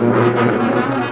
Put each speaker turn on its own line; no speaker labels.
Gracias.